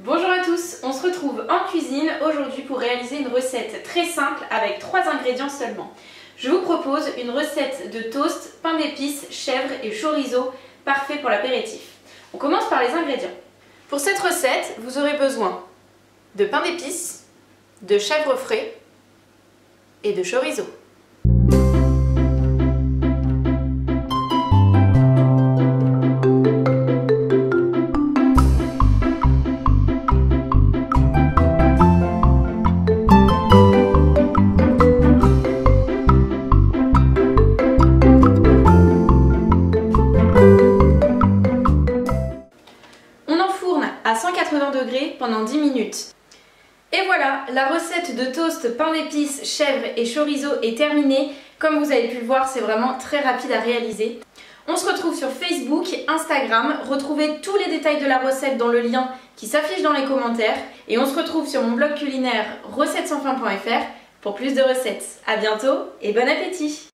Bonjour à tous, on se retrouve en cuisine aujourd'hui pour réaliser une recette très simple avec trois ingrédients seulement. Je vous propose une recette de toast, pain d'épices, chèvre et chorizo, parfait pour l'apéritif. On commence par les ingrédients. Pour cette recette, vous aurez besoin de pain d'épices, de chèvre frais et de chorizo. 180 degrés pendant 10 minutes. Et voilà, la recette de toast pain d'épices, chèvre et chorizo est terminée. Comme vous avez pu le voir, c'est vraiment très rapide à réaliser. On se retrouve sur Facebook, Instagram, retrouvez tous les détails de la recette dans le lien qui s'affiche dans les commentaires et on se retrouve sur mon blog culinaire recettessansfin.fr pour plus de recettes. A bientôt et bon appétit